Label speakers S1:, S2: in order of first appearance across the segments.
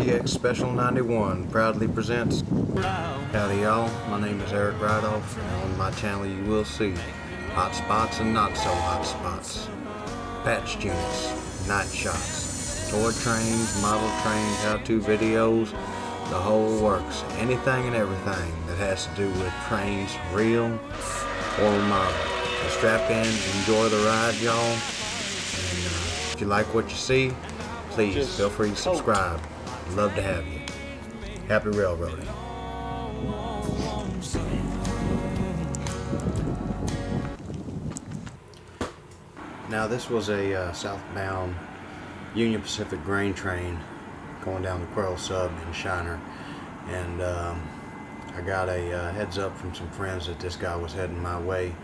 S1: RTX Special 91 proudly presents Howdy y'all, my name is Eric Ridoff and on my channel you will see hot spots and not so hot spots, patched units, night shots, toy trains, model trains, how-to videos, the whole works, anything and everything that has to do with trains, real or model. So strap in, enjoy the ride y'all, and uh, if you like what you see, please
S2: Just
S1: feel free to subscribe. Love to have you. Happy railroading. Now this was a uh, southbound Union Pacific grain train going down the Cuero Sub in Shiner, and um, I got a uh, heads up from some friends that this guy was heading my way.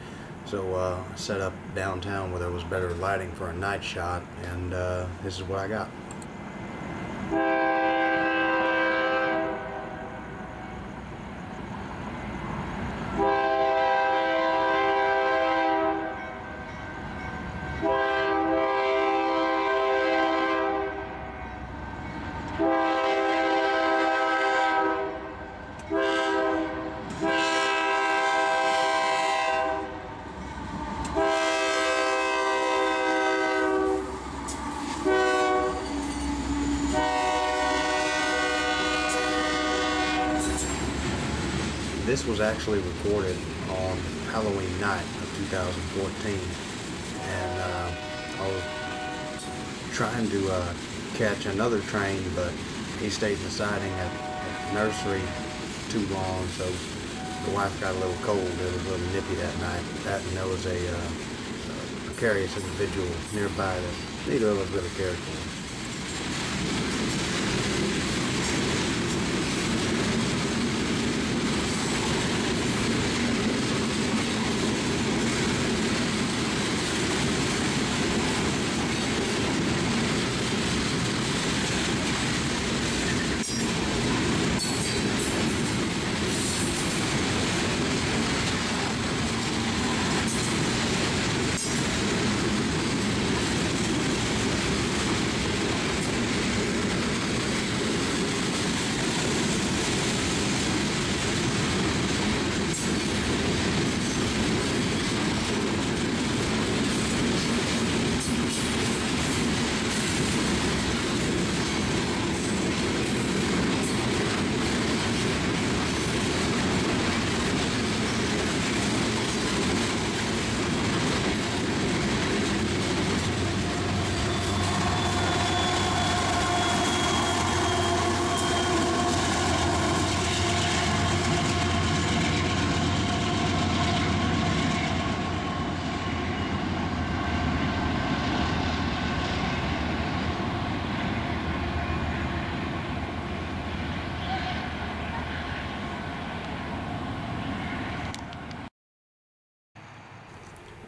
S1: So uh, set up downtown where there was better lighting for a night shot, and uh, this is what I got. This was actually recorded on Halloween night of 2014, and uh, I was trying to uh, catch another train, but he stayed in siding at, the nursery too long, so the wife got a little cold. It was a little nippy that night. That and there was a, uh, a precarious individual nearby that needed a little bit of care for.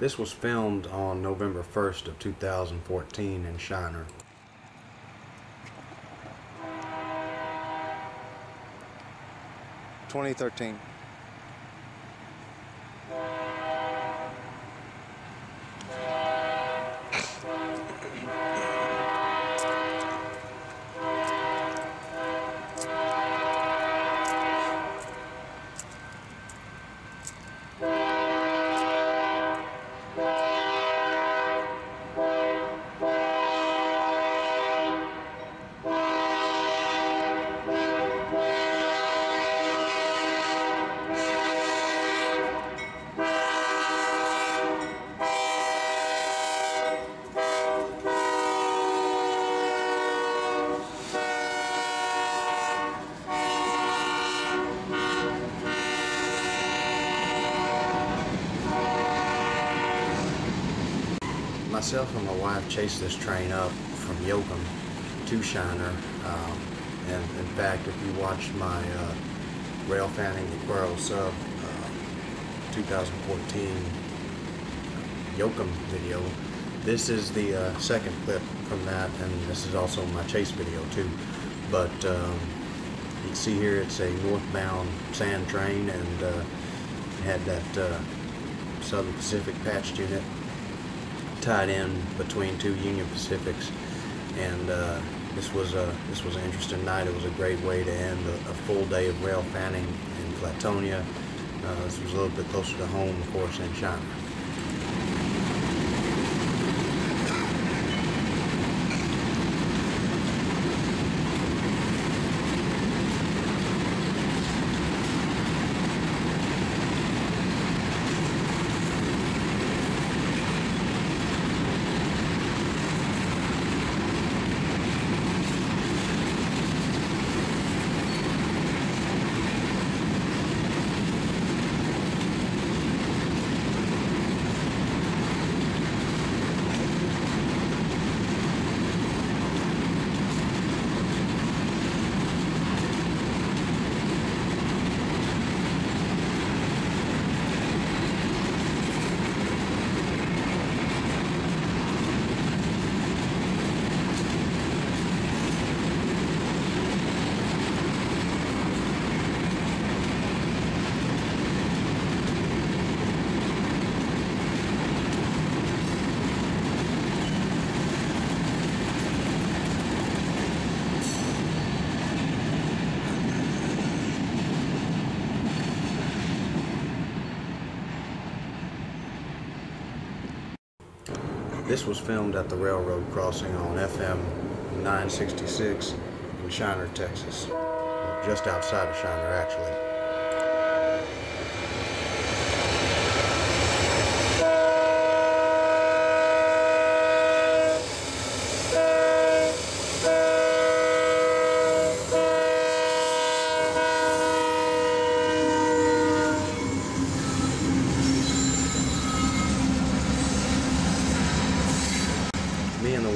S1: This was filmed on November 1st of 2014 in Shiner.
S2: Twenty thirteen.
S1: Myself and my wife chased this train up from Yoakum to Shiner. Um, and in fact, if you watched my uh, Rail Fanning the Cuero Sub uh, 2014 Yoakum video, this is the uh, second clip from that, and this is also my chase video too. But um, you can see here it's a northbound sand train, and uh, had that uh, Southern Pacific patched unit tied in between two Union Pacifics and uh, this was a this was an interesting night. It was a great way to end a, a full day of rail fanning in Flatonia. Uh, this was a little bit closer to home, of course, in Shiner. This was filmed at the railroad crossing on FM 966 in Shiner, Texas. Just outside of Shiner, actually.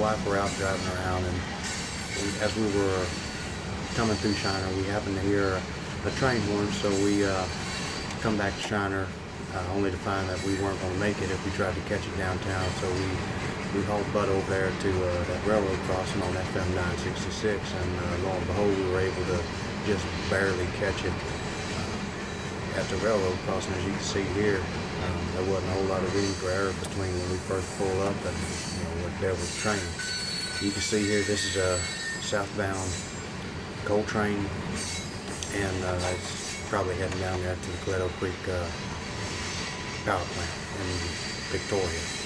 S1: Wife were out driving around, and we, as we were coming through Shiner, we happened to hear a, train horn. So we uh, come back to Shiner, uh, only to find that we weren't going to make it if we tried to catch it downtown. So we we hauled butt over there to uh, that railroad crossing on FM 966, and uh, lo and behold, we were able to just barely catch it uh, at the railroad crossing. As you can see here, um, there wasn't a whole lot of room for error between when we first pulled up and was train. You can see here this is a southbound coal train, and uh, it's probably heading down there to the Coleto Creek uh, power plant in Victoria.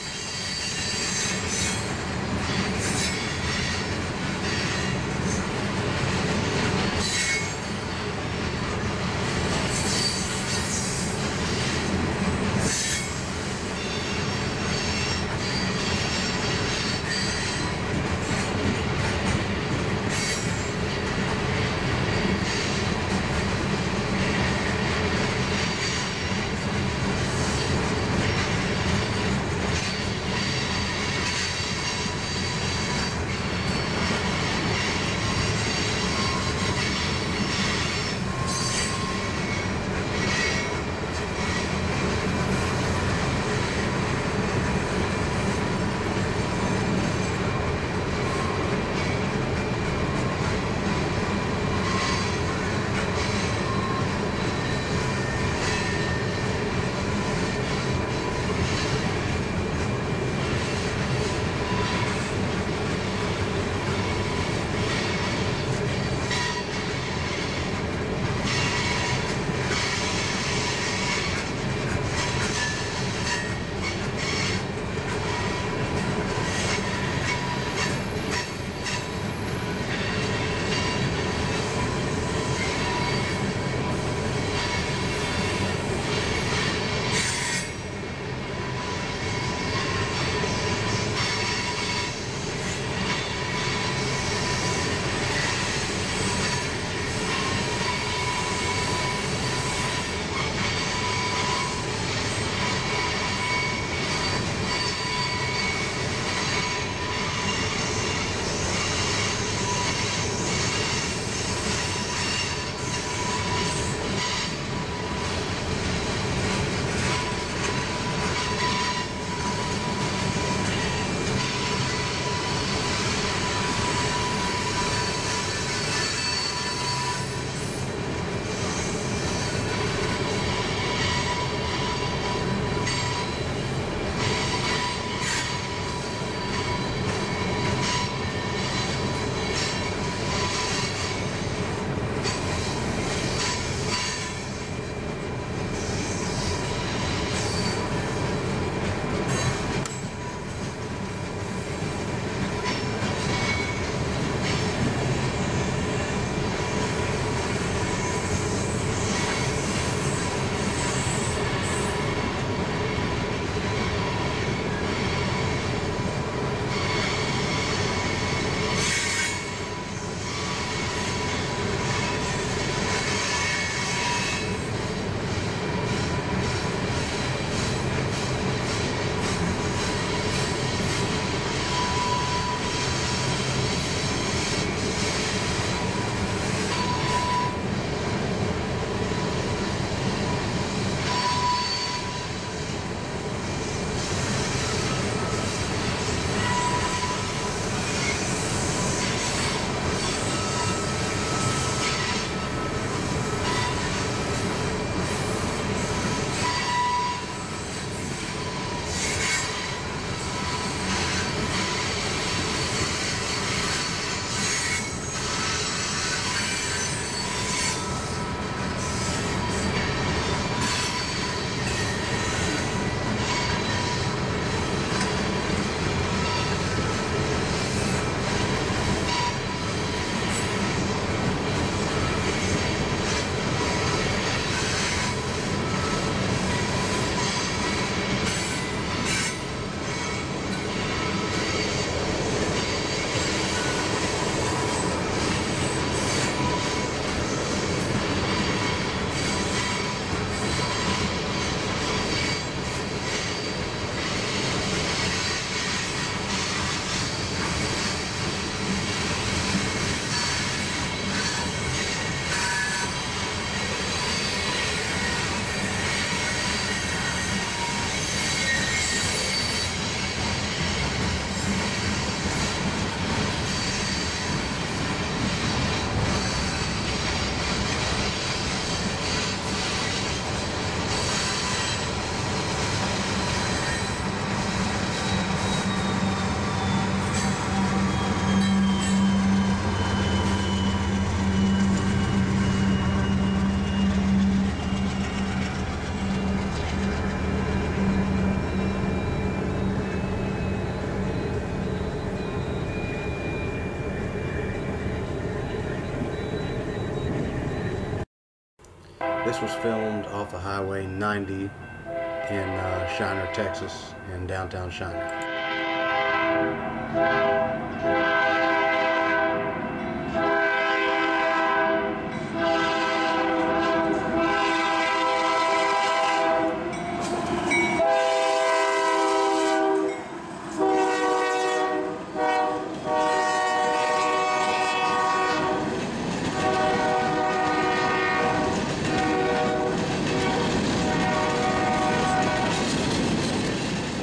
S1: This was filmed off of Highway 90 in uh, Shiner, Texas, in downtown Shiner.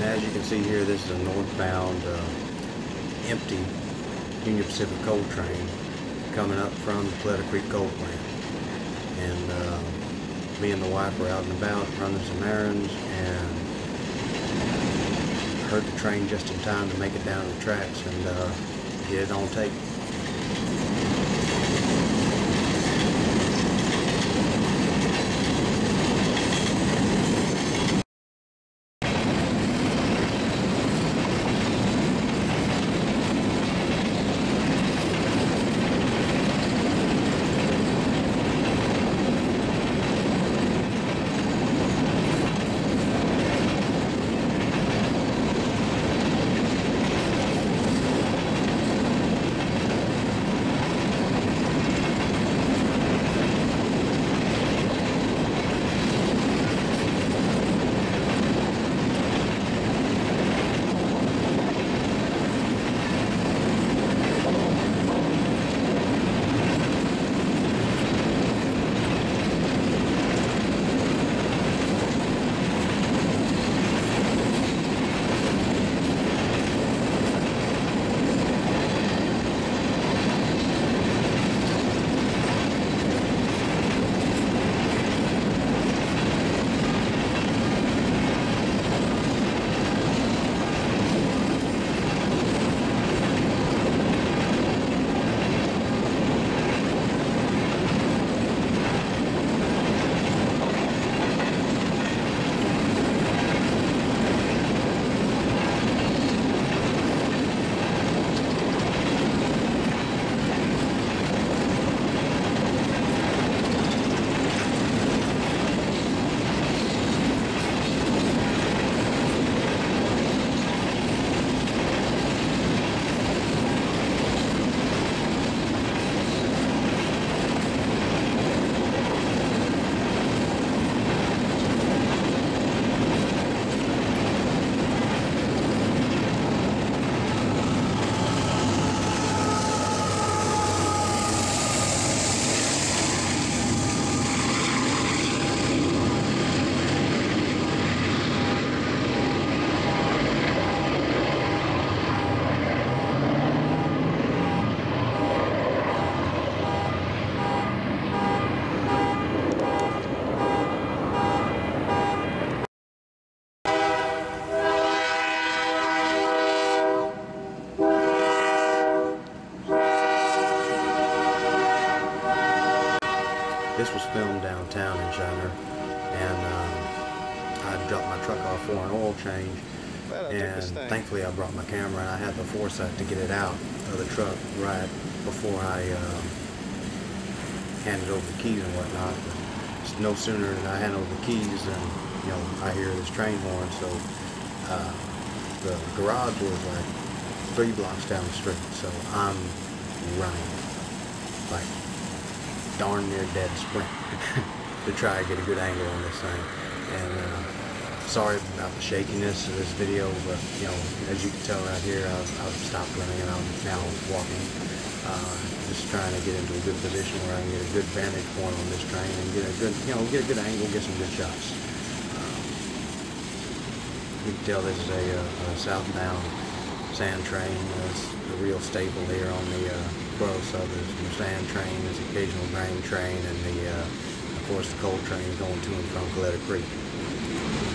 S1: And as you can see here, this is a northbound uh, empty Union Pacific coal train coming up from the Coleto Creek coal plant. And uh, me and the wife were out and about running some errands and heard the train just in time to make it down the tracks and uh, get it on tape. Camera, and I had the foresight to get it out of the truck right before I um, handed over the keys and whatnot. But no sooner than I hand over the keys than you know I hear this train horn. So uh, the garage was like three blocks down the street, so I'm running like darn near dead sprint to try to get a good angle on this thing. And uh, sorry about the shakiness of this video, but you know, as you can tell right here, I've, I've stopped running and I'm now walking. Uh, just trying to get into a good position where I can get a good vantage point on this train and get a good, you know, get a good angle, get some good shots. Um, you can tell this is a, uh, a southbound sand train. It's the real staple here on the uh, Southern. The sand train, this occasional grain train, and the, uh, of course, the coal train going to and from Coleto Creek.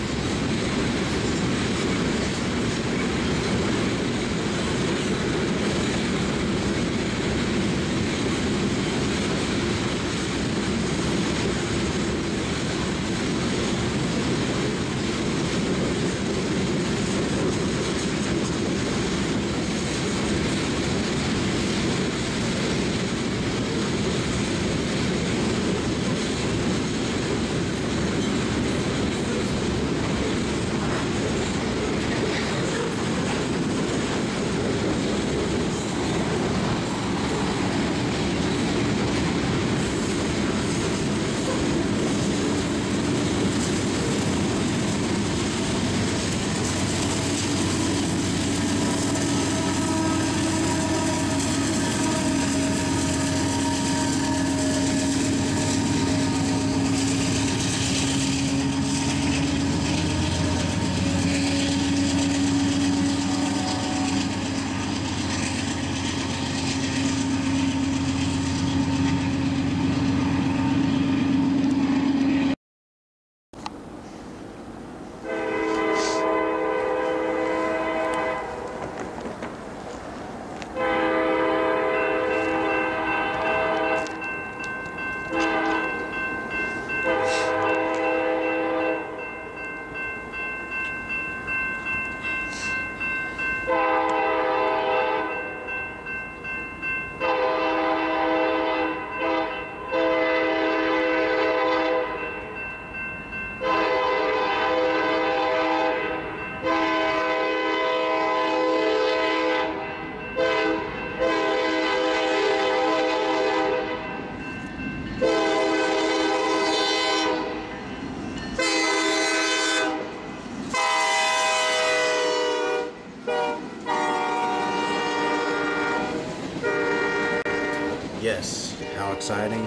S1: How exciting!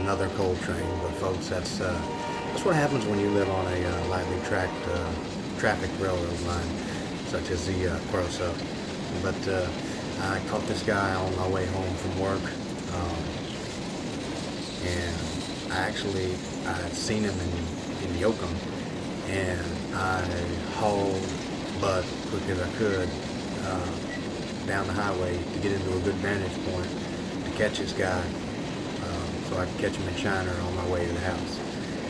S1: Another coal train, but folks, that's uh, that's what happens when you live on a uh, lightly tracked uh, traffic railroad line, such as the uh, Sub. But uh, I caught this guy on my way home from work, um, and I actually I had seen him in in Yoakum, and I hauled butt as quick as I could uh, down the highway to get into a good vantage point catch this guy um, so I could catch him in Shiner on my way to the house.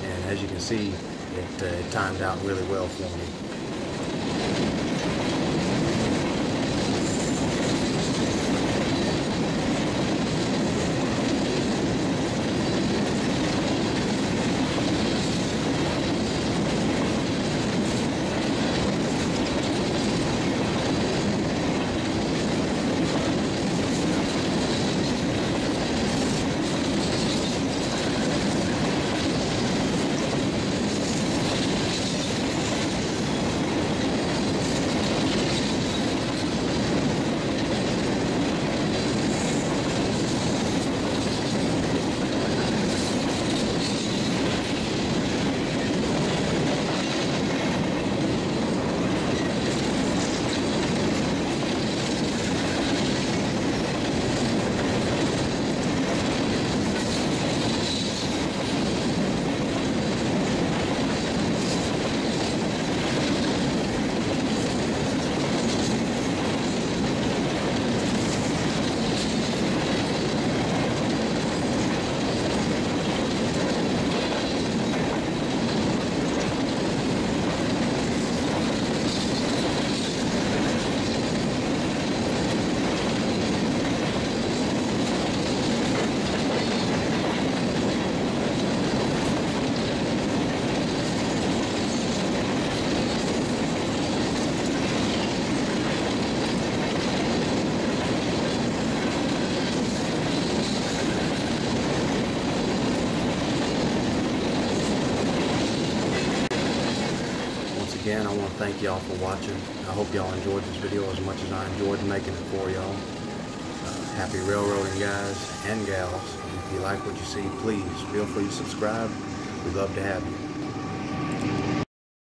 S1: And as you can see, it, uh, it timed out really well for me. Once again, I want to thank y'all for watching. I hope y'all enjoyed this video as much as I enjoyed making it for y'all. Uh, happy railroading guys and gals. If you like what you see, please feel free to subscribe. We'd love to have you.